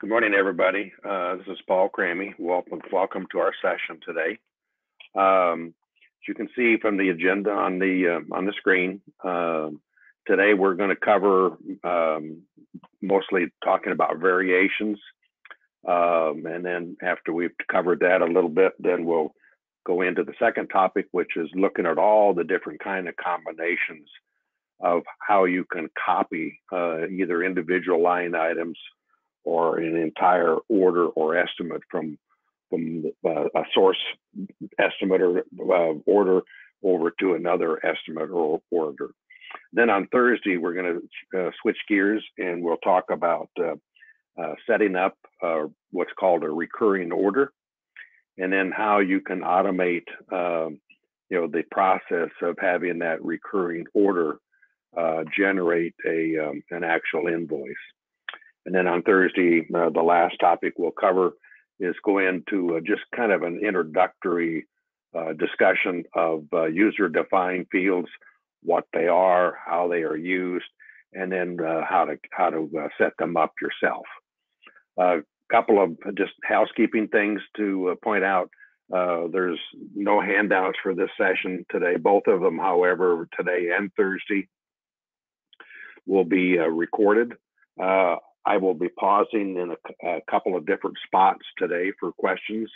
Good morning, everybody. Uh, this is Paul Cramey. Welcome, welcome to our session today. Um, as you can see from the agenda on the uh, on the screen, uh, today we're going to cover um, mostly talking about variations, um, and then after we've covered that a little bit, then we'll go into the second topic, which is looking at all the different kind of combinations of how you can copy uh, either individual line items or an entire order or estimate from from uh, a source estimate or uh, order over to another estimate or order. Then on Thursday, we're going to uh, switch gears and we'll talk about uh, uh, setting up uh, what's called a recurring order, and then how you can automate, um, you know, the process of having that recurring order generate a um, an actual invoice. And then on Thursday, uh, the last topic we'll cover is go into uh, just kind of an introductory uh, discussion of uh, user defined fields, what they are, how they are used, and then uh, how to how to uh, set them up yourself. A couple of just housekeeping things to point out. there's no handouts for this session today. Both of them, however, today and Thursday will be recorded. Uh, I will be pausing in a, a, couple of different spots today for questions.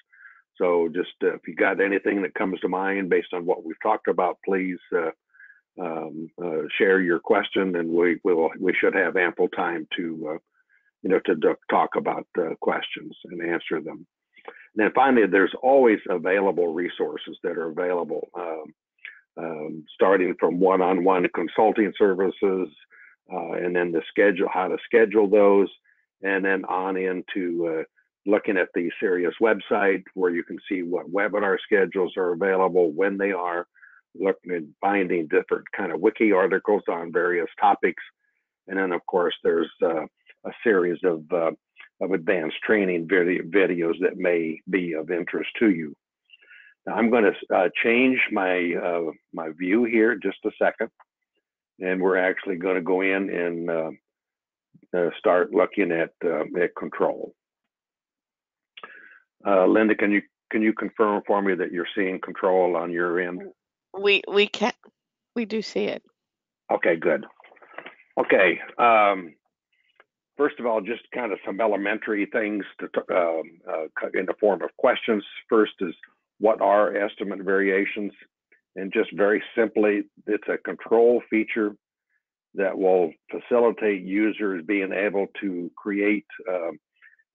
So just uh, if you got anything that comes to mind based on what we've talked about, please uh, um, uh, share your question, and we will we should have ample time to uh, you know to talk about questions and answer them. And then finally, there's always available resources that are available, um, um, starting from one-on-one consulting services, uh, and then the schedule, how to schedule those, and then on into uh, looking at the Cyrious website where you can see what webinar schedules are available, when they are, looking at finding different kind of wiki articles on various topics. And then, of course, there's uh, a series of, uh, of advanced training video videos that may be of interest to you. Now, I'm going to uh, change my, uh, my view here just a second and we're actually going to go in and uh, uh, start looking at uh, at control. Uh, Linda, can you can you confirm for me that you're seeing control on your end? We we can we do see it. Okay, good. Okay. Um, first of all, just kind of some elementary things to um, uh, in the form of questions. First is what are estimate variations? And just very simply, it's a control feature that will facilitate users being able to create uh,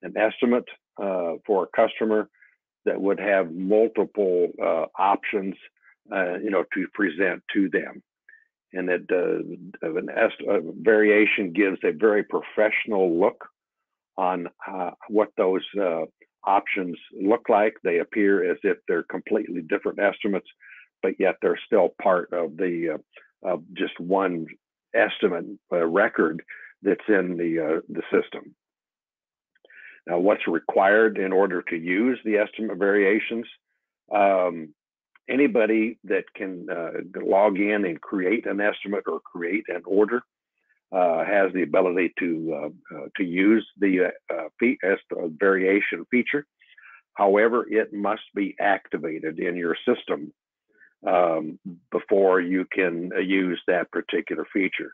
an estimate uh, for a customer that would have multiple uh, options, uh, you know, to present to them. And that uh, an est- variation gives a very professional look on uh, what those options look like. They appear as if they're completely different estimates but yet they're still part of the uh, of just one estimate uh, record that's in the uh, the system. Now, what's required in order to use the estimate variations? Um, anybody that can uh, log in and create an estimate or create an order uh, has the ability to uh, to use the fee variation feature. However, it must be activated in your system um, before you can uh, use that particular feature.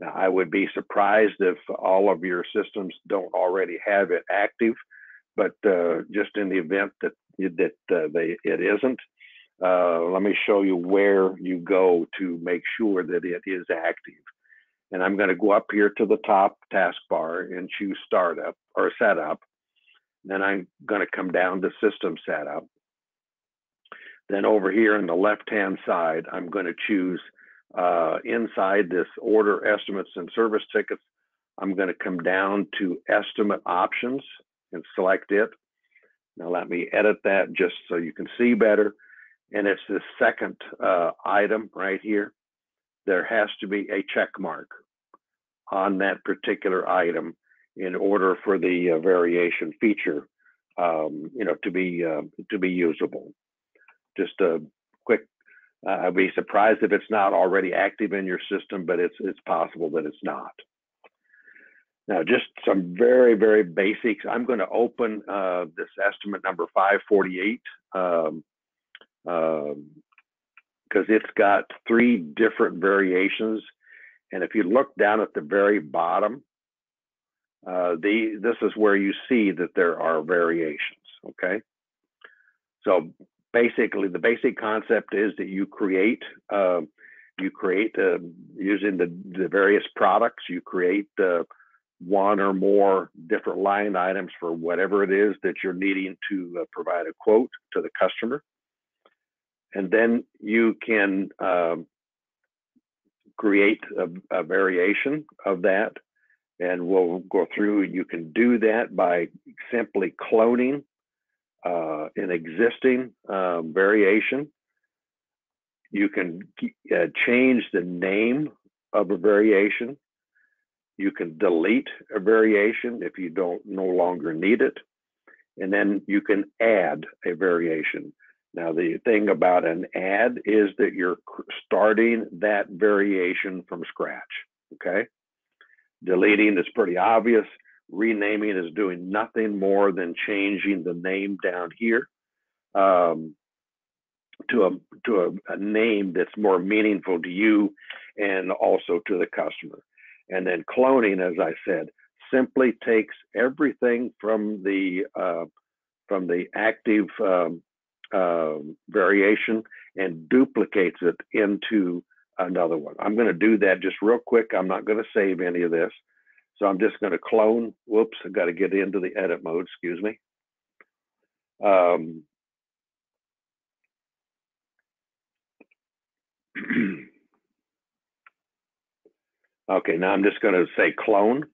Now, I would be surprised if all of your systems don't already have it active, but uh, just in the event that that uh, they it isn't, uh, let me show you where you go to make sure that it is active. And I'm going to go up here to the top taskbar and choose Startup or Setup. Then I'm going to come down to System Setup. Then over here on the left-hand side, I'm going to choose uh, inside this order estimates and service tickets. I'm going to come down to estimate options and select it. Now let me edit that just so you can see better. And it's the second uh, item right here. There has to be a check mark on that particular item in order for the uh, variation feature, um, you know, to be uh, to be usable just a quick uh, I'd be surprised if it's not already active in your system, but it's it's possible that it's not. Now, just some very, very basics. I'm going to open uh, this estimate number 548 um, um, because it's got three different variations. And if you look down at the very bottom, uh, the this is where you see that there are variations. Okay, so basically, the basic concept is that you create uh, you create uh, using the the various products. You create uh, one or more different line items for whatever it is that you're needing to uh, provide a quote to the customer. And then you can um, create a, a, variation of that. And we'll go through, you can do that by simply cloning uh, an existing uh, variation. You can uh, change the name of a variation you can delete a variation if you don't no longer need it. And then you can add a variation. Now, the thing about an add is that you're starting that variation from scratch, okay? Deleting is pretty obvious. Renaming is doing nothing more than changing the name down here um, to, a, to a, a name that's more meaningful to you and also to the customer. And then cloning, as I said, simply takes everything from the uh, from the active um, uh, variation and duplicates it into another one. I'm going to do that just real quick. I'm not going to save any of this. So I'm just going to clone. Whoops, I've got to get into the edit mode. Excuse me. Um, Okay, now I'm just going to say clone.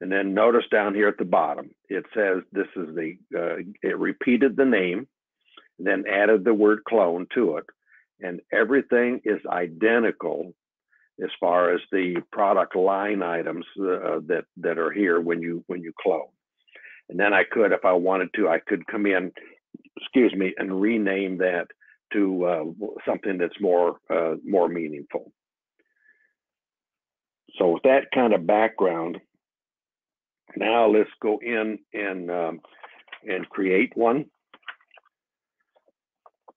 And then notice down here at the bottom, it says this is the, uh, it repeated the name, then added the word clone to it. And everything is identical as far as the product line items uh, that, that are here when you, when you clone. And then I could, if I wanted to, I could come in, excuse me, and rename that to uh, something that's more, uh, more meaningful. So with that kind of background, now let's go in and um, and create one.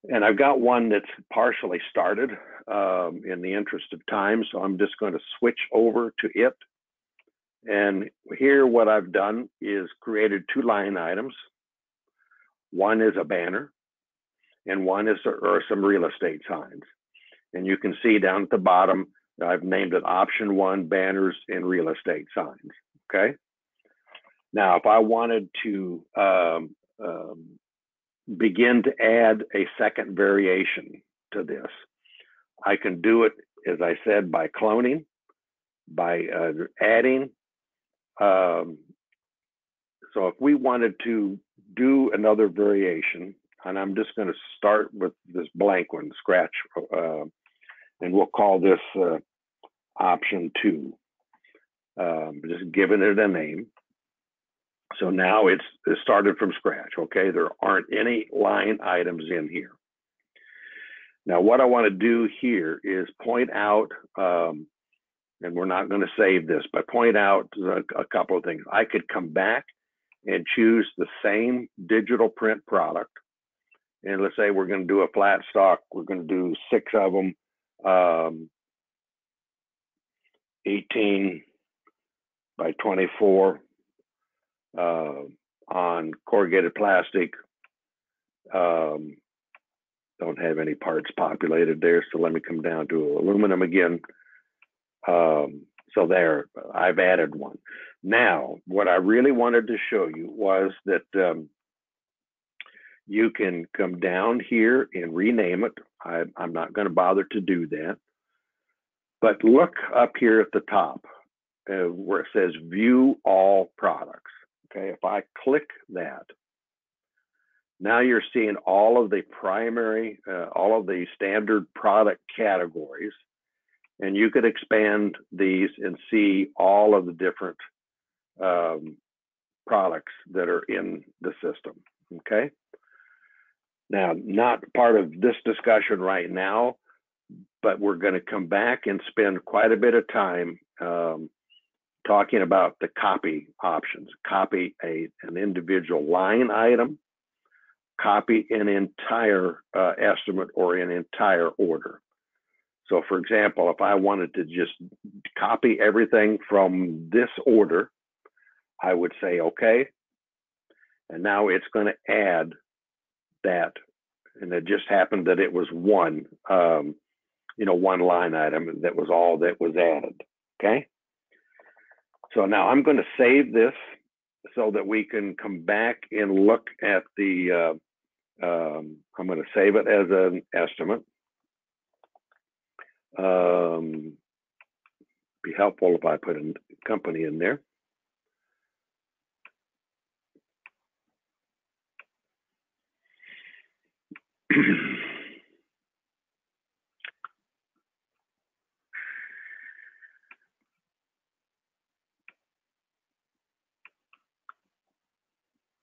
And I've got one that's partially started um, in the interest of time, so I'm just going to switch over to it. And here what I've done is created two line items. One is a banner and one is or some real estate signs. And you can see down at the bottom, I've named it option one banners and real estate signs. Okay. Now, if I wanted to um, um, begin to add a second variation to this, I can do it, as I said, by cloning, by uh, adding. Um, so if we wanted to do another variation, and I'm just going to start with this blank one, scratch uh, and we'll call this uh, option two. Um, just giving it a name. So now it's, it started from scratch, okay? There aren't any line items in here. Now what I wanna do here is point out, um, and we're not gonna save this, but point out a, a couple of things. I could come back and choose the same digital print product. And let's say we're gonna do a flat stock, we're gonna do six of them um, 18 by 24 uh, on corrugated plastic. Um, don't have any parts populated there, so let me come down to aluminum again. Um, so there, I've added one. Now, what I really wanted to show you was that um, you can come down here and rename it. I, am not going to bother to do that. But look up here at the top uh, where it says view all products. Okay, if I click that, now you're seeing all of the primary, uh, all of the standard product categories, and you could expand these and see all of the different um, products that are in the system. Okay. Now, not part of this discussion right now, but we're going to come back and spend quite a bit of time um, talking about the copy options. Copy a an individual line item, copy an entire uh, estimate or an entire order. So, for example, if I wanted to just copy everything from this order, I would say OK. And now it's going to add that. And it just happened that it was one, um, you know, one line item that was all that was added. OK. So now I'm going to save this so that we can come back and look at the, uh, um, I'm going to save it as an estimate. Um, be helpful if I put a company in there.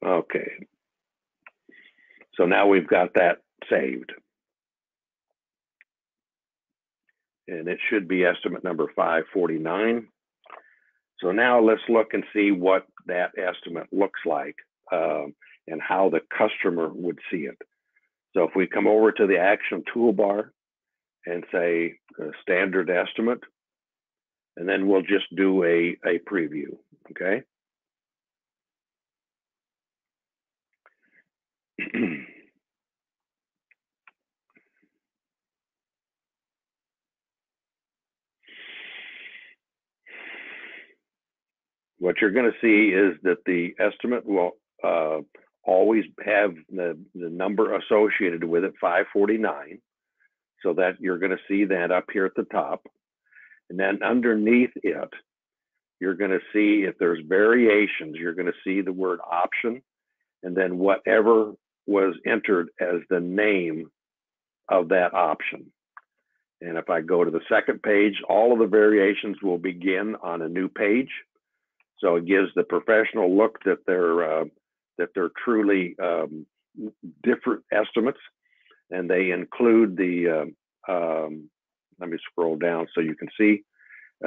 okay. So now we've got that saved. And it should be estimate number 549. So now let's look and see what that estimate looks like um, and how the customer would see it. So if we come over to the action toolbar and say uh, standard estimate, and then we'll just do a, a preview, okay? what you're going to see is that the estimate will uh, always have the, the number associated with it, 549. So that you're going to see that up here at the top. And then underneath it, you're going to see if there's variations, you're going to see the word option and then whatever was entered as the name of that option. And if I go to the second page, all of the variations will begin on a new page. So it gives the professional look that they're uh, that they're truly um, different estimates, and they include the. Uh, um, let me scroll down so you can see.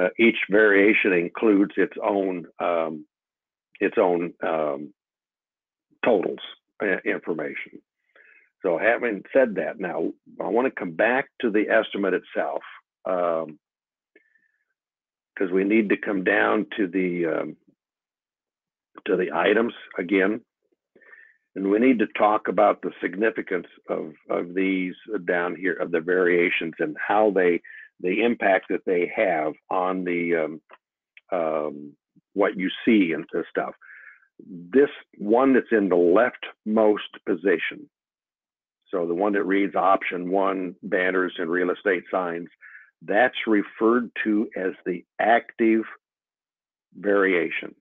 Uh, each variation includes its own um, its own um, totals uh, information. So having said that, now I want to come back to the estimate itself because um, we need to come down to the um, to the items again, and we need to talk about the significance of of these down here of the variations and how they the impact that they have on the um, um, what you see and stuff this one that's in the leftmost position. So the one that reads option one, banners and real estate signs, that's referred to as the active variation.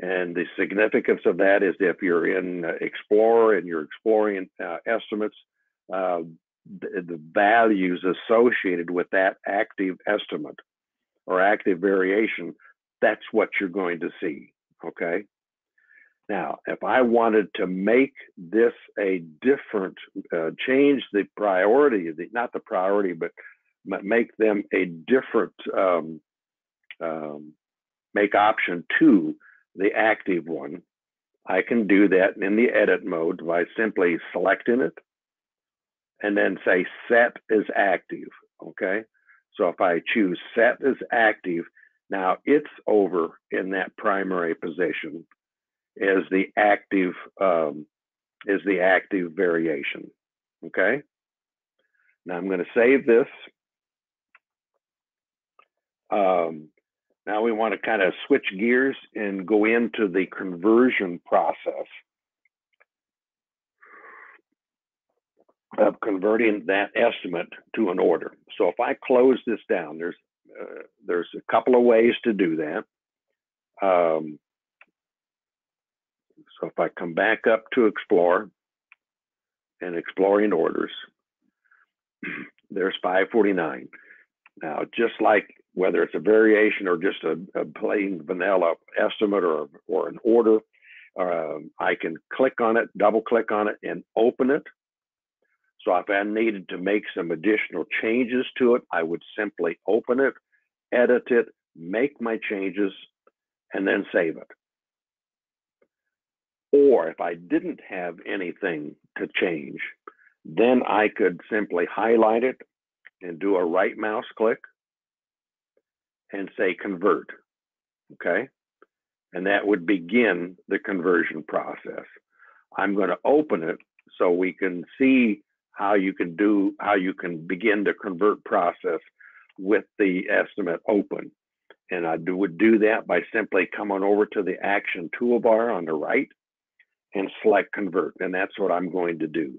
And the significance of that is if you're in uh, Explorer and you're exploring uh, estimates, uh, the, the values associated with that active estimate or active variation, that's what you're going to see. Okay. Now, if I wanted to make this a different, uh, change the priority, the, not the priority, but make them a different, um, um, make option two the active one, I can do that in the edit mode by simply selecting it and then say set is active. Okay. So if I choose set is active, now it's over in that primary position is the active um, is the active variation. Okay. Now I'm going to save this. Um, now we want to kind of switch gears and go into the conversion process of converting that estimate to an order. So if I close this down, there's uh, there's a couple of ways to do that. Um, so if I come back up to explore and exploring orders, there's 549. Now, just like whether it's a variation or just a, a plain vanilla estimate or, or an order, um, I can click on it, double click on it, and open it. So if I needed to make some additional changes to it, I would simply open it, edit it, make my changes, and then save it. Or if I didn't have anything to change, then I could simply highlight it and do a right mouse click and say convert. Okay. And that would begin the conversion process. I'm going to open it so we can see how you can do, how you can begin the convert process with the estimate open. And I do, would do that by simply coming over to the action toolbar on the right and select convert. And that's what I'm going to do.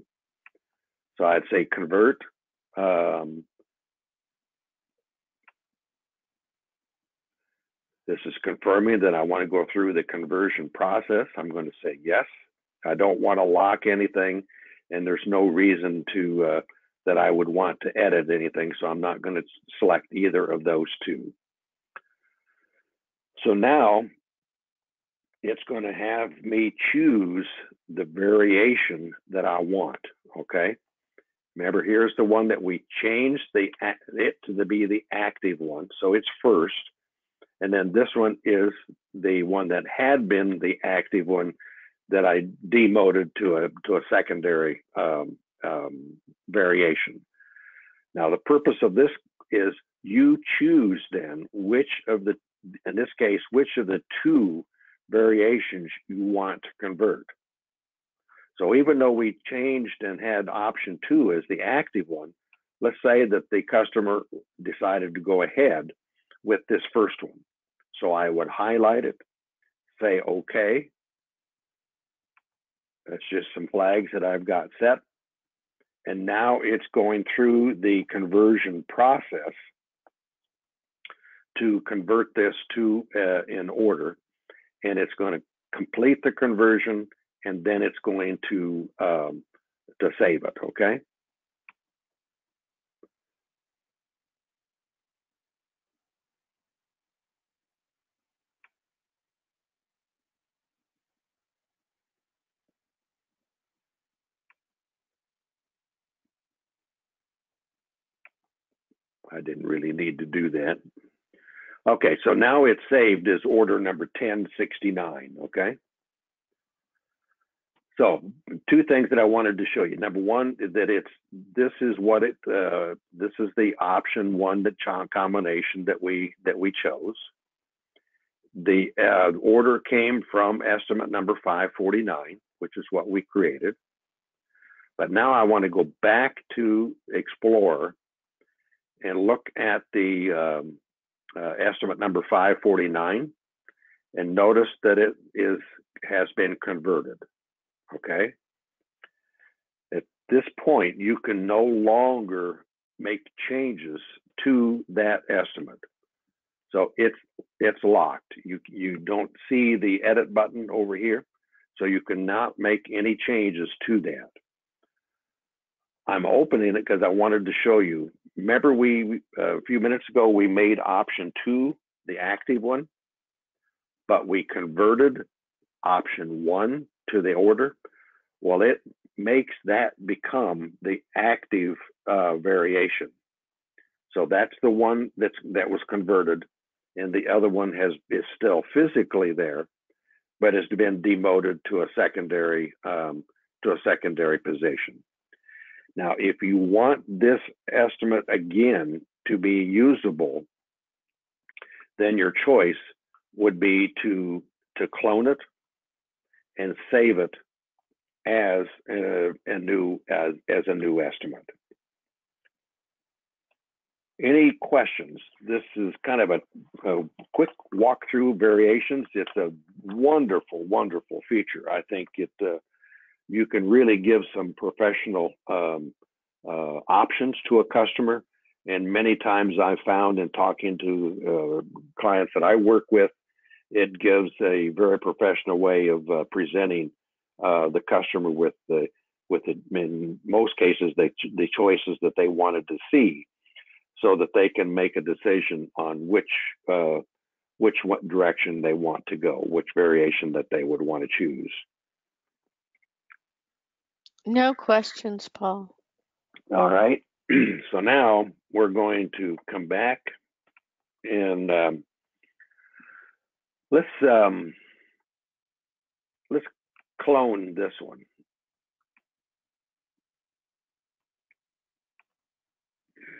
So I'd say convert. Um, this is confirming that I want to go through the conversion process. I'm going to say yes. I don't want to lock anything, and there's no reason to uh, that I would want to edit anything, so I'm not going to select either of those two. So now it's going to have me choose the variation that I want, okay? Remember, here's the one that we changed the it to be the active one, so it's first. And then this one is the one that had been the active one that I demoted to a to a secondary um, um, variation. Now, the purpose of this is you choose then which of the, in this case, which of the two variations you want to convert. So even though we changed and had option two as the active one, let's say that the customer decided to go ahead with this first one. So I would highlight it, say OK. That's just some flags that I've got set. And now it's going through the conversion process to convert this to uh, in order. And it's going to complete the conversion and then it's going to um, to save it, okay? I didn't really need to do that. Okay, so now it's saved as order number 1069, okay? So two things that I wanted to show you. Number one that it's this is what it uh, this is the option one that combination that we that we chose. The uh, order came from estimate number 549, which is what we created. But now I want to go back to Explorer and look at the um, uh, estimate number 549 and notice that it is has been converted. Okay. At this point, you can no longer make changes to that estimate. So it's it's locked. You you don't see the edit button over here, so you cannot make any changes to that. I'm opening it because I wanted to show you. Remember, we uh, a few minutes ago we made option two the active one, but we converted option one to the order. Well, it makes that become the active uh, variation. So that's the one that's that was converted, and the other one has is still physically there, but has been demoted to a secondary um, to a secondary position. Now, if you want this estimate again to be usable, then your choice would be to to clone it and save it as a, a new as, as a new estimate. Any questions? This is kind of a, a quick walkthrough variations. It's a wonderful, wonderful feature. I think it uh, you can really give some professional um, uh, options to a customer. And many times I've found in talking to uh, clients that I work with, it gives a very professional way of uh, presenting uh, the customer with the with the, in most cases the the choices that they wanted to see, so that they can make a decision on which uh, which what direction they want to go, which variation that they would want to choose. No questions, Paul. All right. so now we're going to come back and um, let's um, let's clone this one.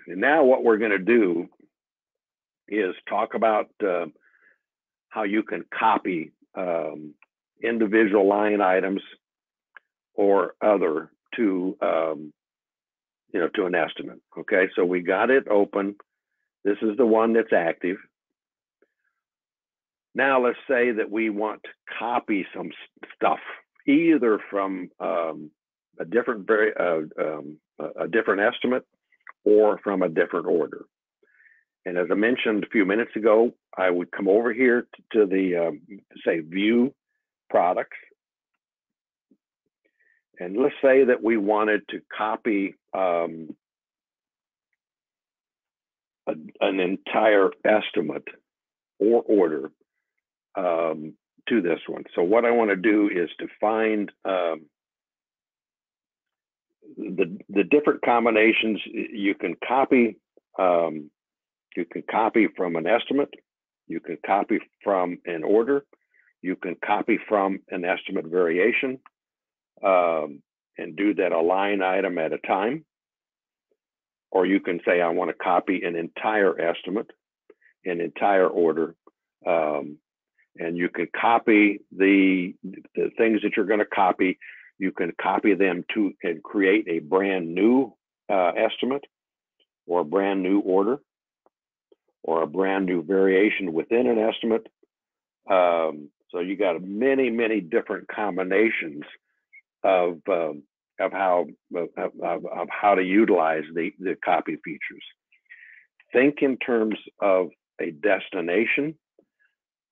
And now what we're going to do is talk about uh, how you can copy um, individual line items or other to um, you know to an estimate. Okay, so we got it open. This is the one that's active. Now let's say that we want to copy some stuff either from um, a different very uh, um, a different estimate or from a different order. And as I mentioned a few minutes ago, I would come over here to, the um, say view products. And let's say that we wanted to copy um, a, an entire estimate or order um, to this one. So what I want to do is to find um, the the different combinations you can copy. Um, you can copy from an estimate. You can copy from an order. You can copy from an estimate variation um, and do that a line item at a time. Or you can say, I want to copy an entire estimate, an entire order, um, and you can copy the the things that you're going to copy. You can copy them to and create a brand new uh, estimate or a brand new order or a brand new variation within an estimate. Um, so you got many, many different combinations of um, of how of, of, how to utilize the the copy features. Think in terms of a destination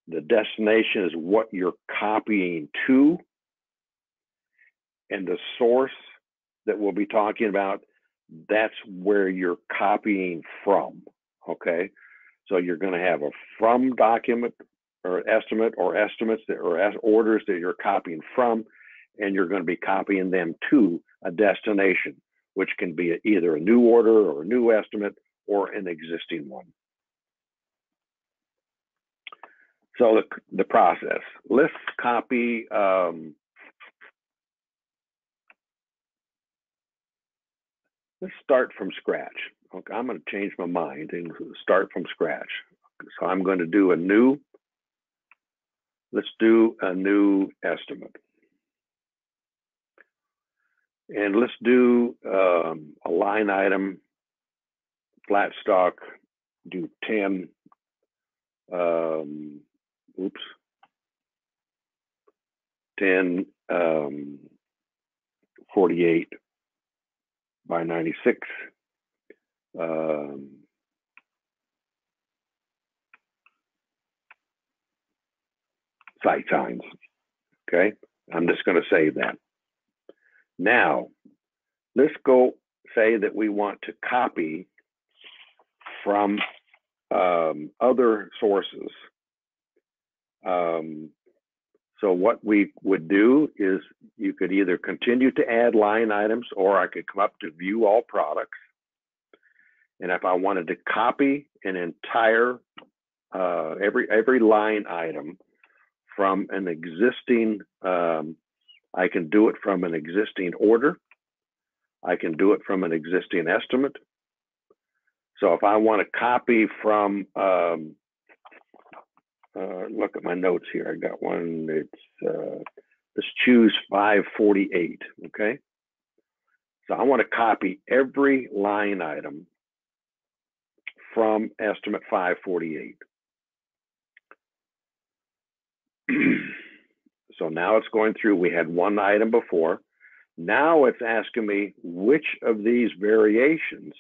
the destination is what you're copying to. And the source that we'll be talking about, that's where you're copying from. Okay. So you're going to have a from document or estimate or estimates that or orders that you're copying from, and you're going to be copying them to a destination, which can be either a new order or a new estimate or an existing one. So the, the process, let's copy um, let's start from scratch. Okay, I'm going to change my mind and start from scratch. So I'm going to do a new, let's do a new estimate. And let's do um, a line item, flat stock, do 10, um, oops, 10, um, 48 by 96. Um, sight signs. Okay, I'm just going to save that. Now, let's go say that we want to copy from um, other sources um, so what we would do is you could either continue to add line items or I could come up to view all products. And if I wanted to copy an entire, uh, every, every line item from an existing, um, I can do it from an existing order. I can do it from an existing estimate. So if I want to copy from um, uh, look at my notes here. I got one. It's uh, let's choose 548. Okay. So I want to copy every line item from estimate 548. so now it's going through. We had one item before. Now it's asking me which of these variations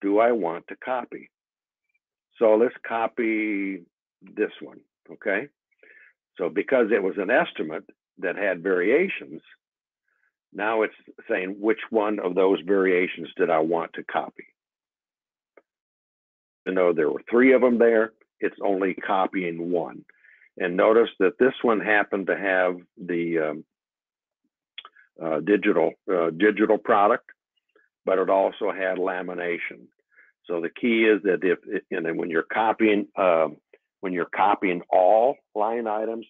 do I want to copy. So let's copy this one, okay? So because it was an estimate that had variations, now it's saying which one of those variations did I want to copy. To know there were three of them there, it's only copying one. And notice that this one happened to have the um, uh, digital uh, digital product, but it also had lamination. So the key is that if and then when you're copying uh, when you're copying all line items,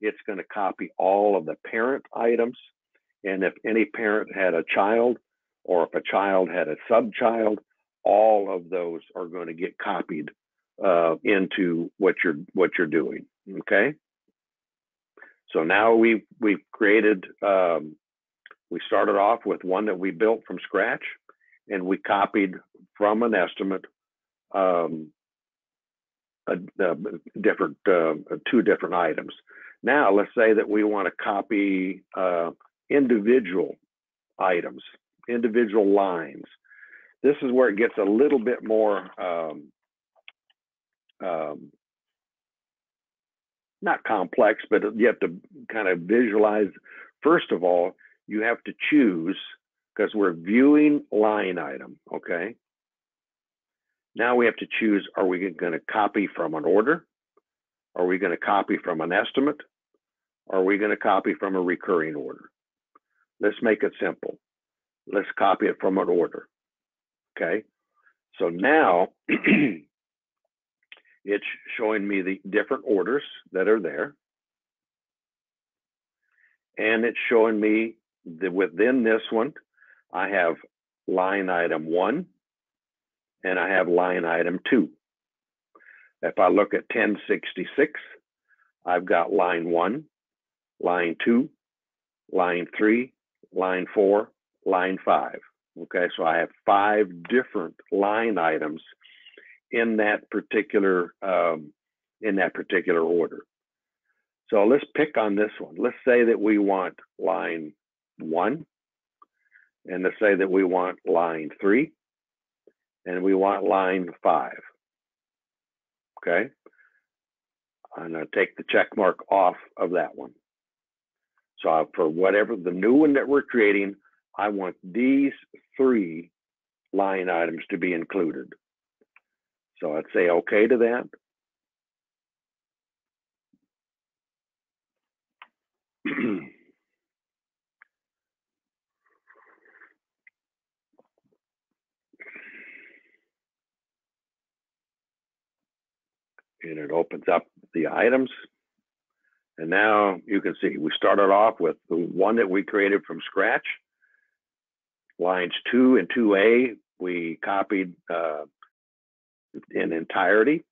it's going to copy all of the parent items. And if any parent had a child, or if a child had a subchild, all of those are going to get copied uh, into what you're what you're doing. Okay. So now we we've created. Um, we started off with one that we built from scratch, and we copied from an estimate um, a, a different uh, two different items. Now let's say that we want to copy uh, individual items, individual lines. This is where it gets a little bit more um, um, not complex, but you have to kind of visualize. First of all, you have to choose because we're viewing line item, okay? Now we have to choose, are we going to copy from an order? Are we going to copy from an estimate? Are we going to copy from a recurring order? Let's make it simple. Let's copy it from an order, okay? So now it's showing me the different orders that are there. And it's showing me that within this one, I have line item one and I have line item two. If I look at 1066, I've got line one, line two, line three, line four, line five. Okay, so I have five different line items in that particular um, in that particular order. So let's pick on this one. Let's say that we want line one, and let's say that we want line three, and we want line five. Okay. I'm going to take the check mark off of that one. So for whatever the new one that we're creating, I want these three line items to be included. So I'd say okay to that. and it opens up the items. And now you can see we started off with the one that we created from scratch. Lines two and 2A, we copied uh, in entirety.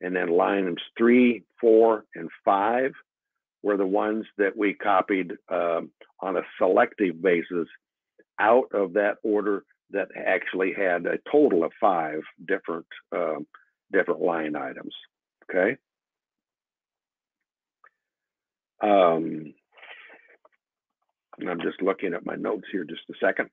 And then lines three, four, and five were the ones that we copied um, on a selective basis out of that order that actually had a total of five different um, different line items. Okay. Um, I'm just looking at my notes here just a second.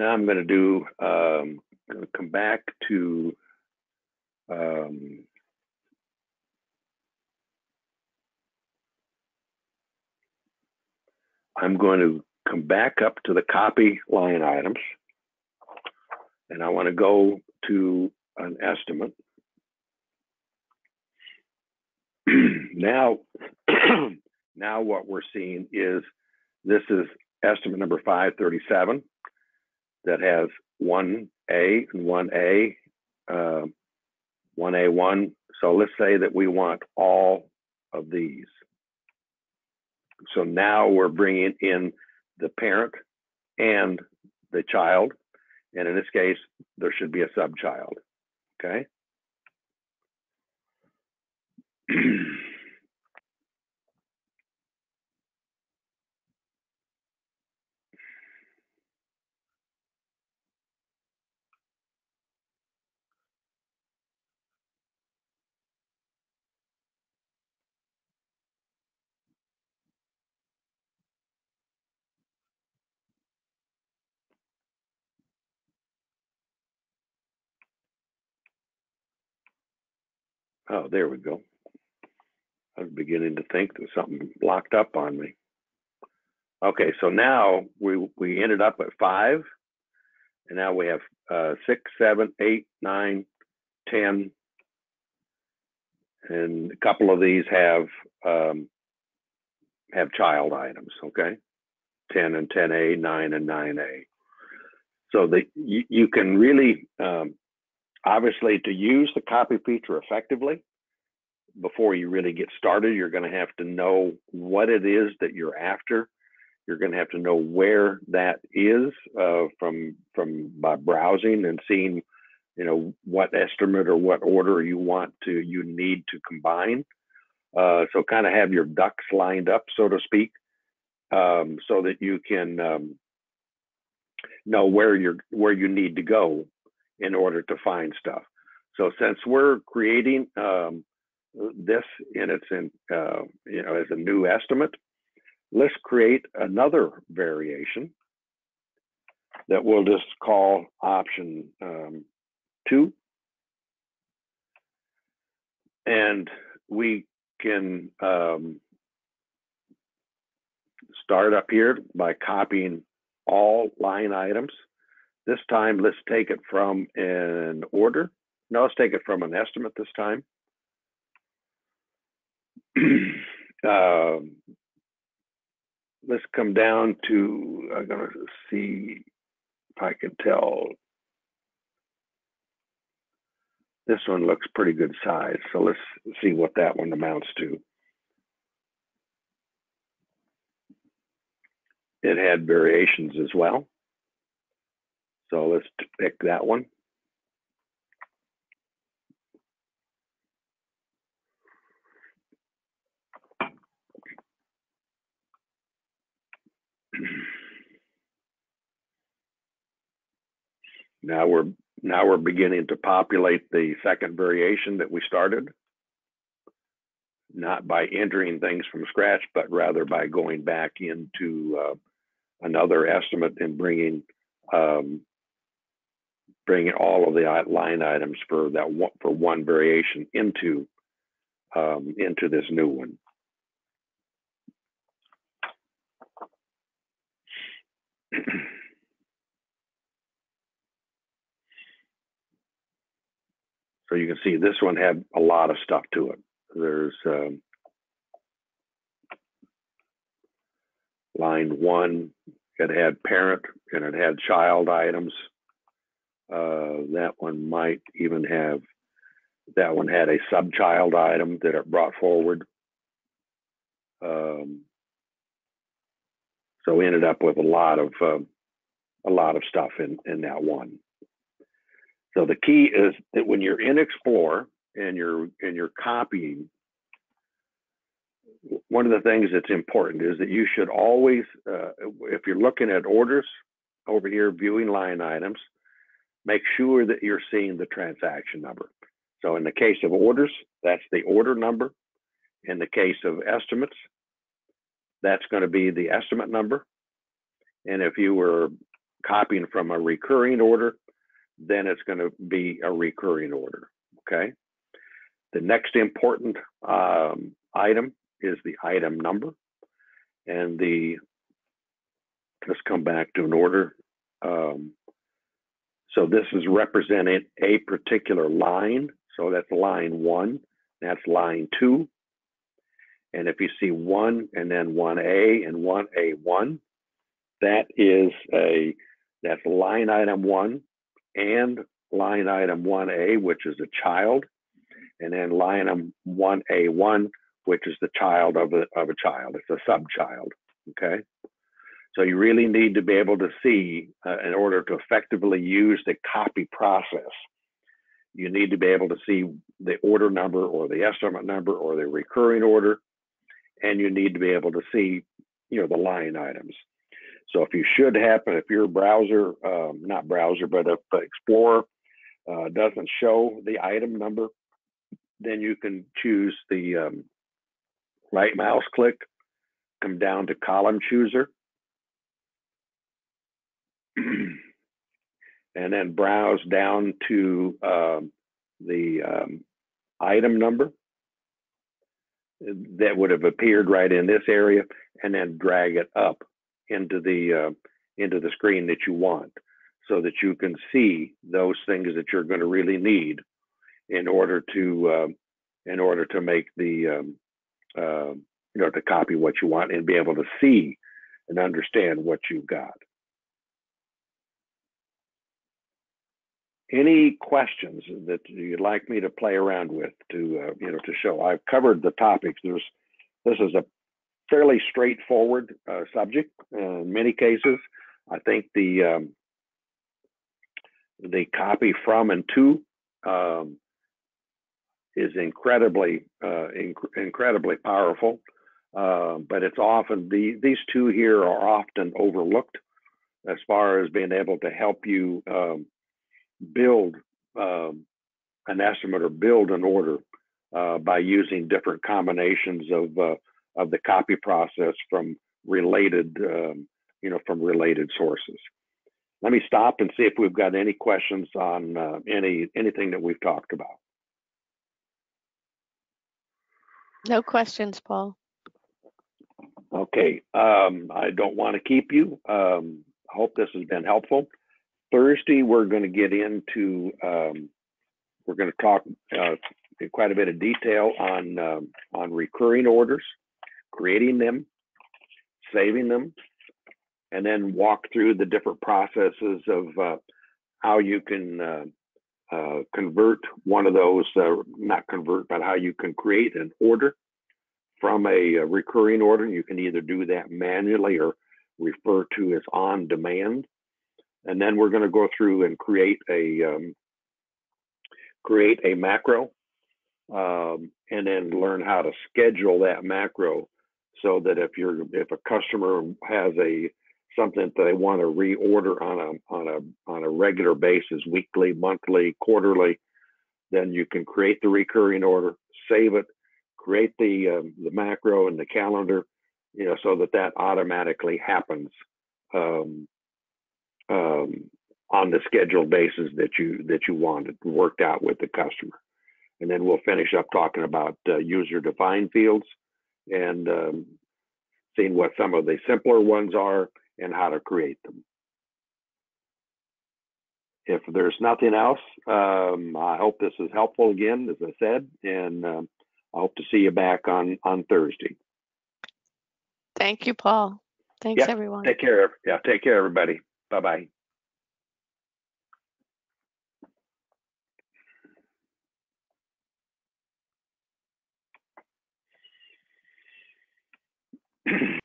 Now I'm going to do, um, going to come back to um, I'm going to come back up to the copy line items and I want to go to an estimate. now, now what we're seeing is this is estimate number 537 that has one A and one A, uh, one A one. So let's say that we want all of these. So now we're bringing in the parent and the child. And in this case, there should be a subchild. Okay. Oh, there we go. I was beginning to think that something locked up on me. Okay, so now we we ended up at five, and now we have uh, six, seven, eight, nine, ten, and a couple of these have um, have child items. Okay, 10 and 10A, 9 and 9A. So that you, you can really, um, obviously, to use the copy feature effectively, before you really get started, you're going to have to know what it is that you're after. You're going to have to know where that is uh, from from by browsing and seeing, you know, what estimate or what order you want to you need to combine. Uh, so kind of have your ducks lined up, so to speak, um, so that you can um, know where you're where you need to go in order to find stuff. So since we're creating um, this in its in, uh, you know as a new estimate, let's create another variation that we'll just call option um, two, and we can um, start up here by copying all line items. This time, let's take it from an order. No, let's take it from an estimate this time. um, let's come down to, I'm gonna see if I can tell. This one looks pretty good size, so let's see what that one amounts to. It had variations as well. So let's pick that one. Now we're now we're beginning to populate the second variation that we started, not by entering things from scratch, but rather by going back into uh, another estimate and bringing um, bringing all of the line items for that one, for one variation into um, into this new one. So you can see this one had a lot of stuff to it. There's um, line one, it had parent and it had child items. Uh, that one might even have, that one had a sub-child item that it brought forward. Um, so we ended up with a lot of uh, a lot of stuff in in that one. So the key is that when you're in Explore and you're and you're copying, one of the things that's important is that you should always, uh, if you're looking at orders over here, viewing line items, make sure that you're seeing the transaction number. So in the case of orders, that's the order number. In the case of estimates, that's going to be the estimate number. And if you were copying from a recurring order, then it's going to be a recurring order. Okay. The next important um, item is the item number. And the, let's come back to an order. Um, so this is representing a particular line. So that's line one, that's line two. And if you see one and then 1A and 1A1, that is a, that's line item one and line item 1A, which is a child, and then line item 1A1, which is the child of a, of a child. It's a subchild, okay? So you really need to be able to see, uh, in order to effectively use the copy process, you need to be able to see the order number or the estimate number or the recurring order, and you need to be able to see, you know, the line items. So if you should happen, if your browser, um, not browser, but if Explorer uh, doesn't show the item number, then you can choose the um, right mouse click, come down to column chooser, and then browse down to um, the um, item number that would have appeared right in this area, and then drag it up into the uh, into the screen that you want so that you can see those things that you're going to really need in order to uh, in order to make the um, uh, you know to copy what you want and be able to see and understand what you've got. Any questions that you'd like me to play around with to, uh, you know, to show? I've covered the topics. There's, this is a fairly straightforward uh, subject in many cases. I think the um, the copy from and to um, is incredibly uh, inc- incredibly powerful. Uh, but it's often the these two here are often overlooked as far as being able to help you um, build um, an estimate or build an order uh, by using different combinations of uh, of the copy process from related um, you know from related sources. Let me stop and see if we've got any questions on uh, any anything that we've talked about. No questions, Paul. Okay, um, I don't want to keep you. Um, I hope this has been helpful. Thursday, we're going to get into, um, we're going to talk uh, in quite a bit of detail on um, on recurring orders, creating them, saving them, and then walk through the different processes of uh, how you can uh, uh, convert one of those, uh, not convert, but how you can create an order from a, a recurring order. You can either do that manually or refer to as on demand. And then we're going to go through and create a um, create a macro, um, and then learn how to schedule that macro so that if you're if a customer has a something that they want to reorder on a on a on a regular basis, weekly, monthly, quarterly, then you can create the recurring order, save it, create the um, the macro and the calendar, you know, so that that automatically happens um, um, on the scheduled basis that you that you wanted worked out with the customer. And then we'll finish up talking about uh, user defined fields and um, seeing what some of the simpler ones are and how to create them. If there's nothing else, um, I hope this is helpful again, as I said, and um, I hope to see you back on on Thursday. Thank you, Paul. Thanks, Yep, everyone. Take care. Yeah, take care, everybody. Bye bye.